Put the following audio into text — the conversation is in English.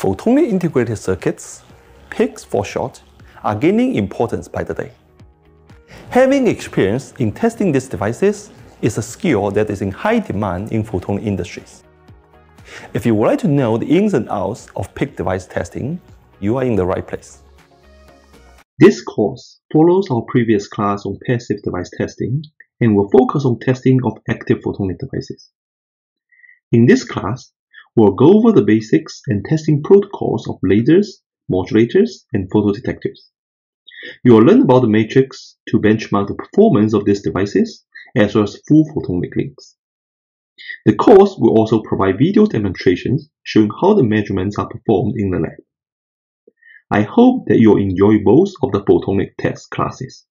Photonic integrated circuits, PICs for short, are gaining importance by the day. Having experience in testing these devices is a skill that is in high demand in photonic industries. If you would like to know the ins and outs of PIC device testing, you are in the right place. This course follows our previous class on passive device testing and will focus on testing of active photonic devices. In this class, we'll go over the basics and testing protocols of lasers, modulators, and photodetectors. You will learn about the matrix to benchmark the performance of these devices, as well as full photonic links. The course will also provide video demonstrations showing how the measurements are performed in the lab. I hope that you will enjoy both of the photonic test classes.